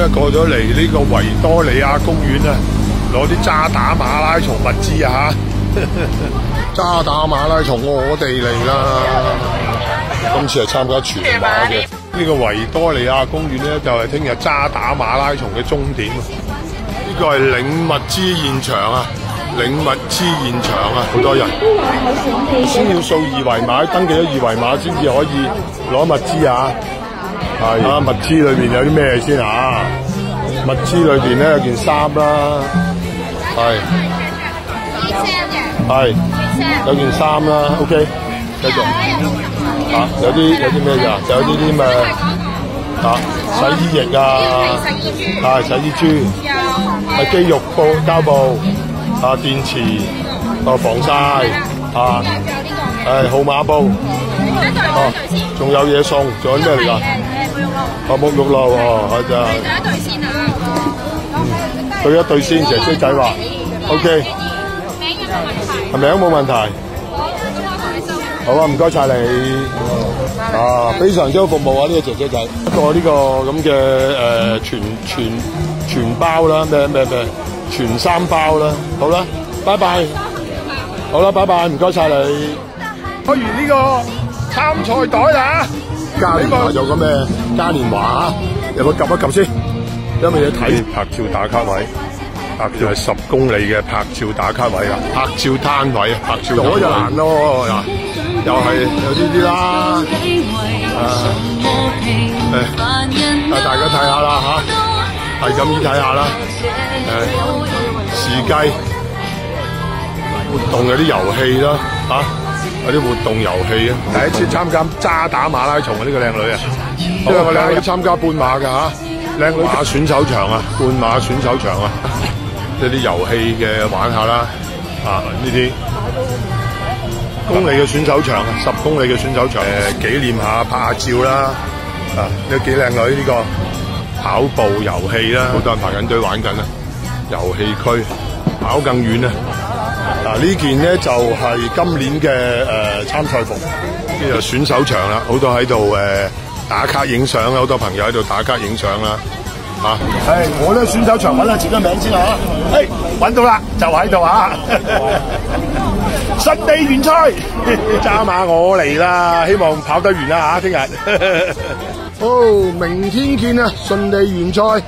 而家過咗嚟呢個維多利亞公園啊，攞啲渣打馬拉松物資啊嚇！渣打馬拉松我哋嚟啦！今次係參加全馬嘅。呢個維多利亞公園咧，就係聽日渣打馬拉松嘅終點啊！呢個係領物資現場啊！領物資現場啊，好多人，先要掃二維碼，登記咗二維碼先至可以攞物資啊！係啊，物資裏面有啲咩先啊？物資裏邊咧有件衫啦，係。係。有件衫啦，OK，繼續。啊，有啲有啲咩㗎？就有呢啲咩？啊？洗衣液啊，係洗衣珠，係肌肉布膠布。啊，電池，啊防曬，啊，係號碼布，哦，仲有嘢送，仲有咩嚟㗎？啊，沐浴露。喎，係咋？對一對先，姐姐仔話，OK，係咪啊？冇問題。好啊，唔該晒你。啊，非常之好服務啊！呢個姐姐仔，一個呢個咁嘅誒全全全包啦，咩咩咩？全三包啦，好啦，拜拜，好啦，拜拜，唔該晒你。開完呢個參賽袋啦，嘉年華有個咩嘉年華，有冇撳一撳先？有冇嘢睇？拍照打卡位，拍照係十公里嘅拍照打卡位啊，拍照攤位啊，拍照嗰就難咯，嗱，又係有呢啲啦，啊，誒，啊大家睇下啦嚇。係咁意睇下啦，誒時計活動有啲遊戲啦，吓、啊、有啲活動遊戲啊！第一次參加渣打馬拉松啊！呢、這個靚女啊，因為我靚女參加半馬㗎嚇，靚女馬選手場啊，半馬選手場啊，即係啲遊戲嘅玩下啦，啊呢啲公里嘅選手場啊，十公里嘅選手場，誒、呃、紀念下拍下照啦，啊有幾靚女呢、這個。跑步遊戲啦，好多人排緊隊玩緊啊。遊戲區跑更遠啊！嗱呢件咧就係、是、今年嘅誒、呃、參賽服，呢就選手場啦，好多喺度誒打卡影相，好多朋友喺度打卡影相啦。嚇、啊！係我咧選手場揾下自己名先啊！誒揾到啦，就喺度啊！順利完賽，揸馬我嚟啦！希望跑得完啦嚇，聽日。哦，明天見啊！順利完賽。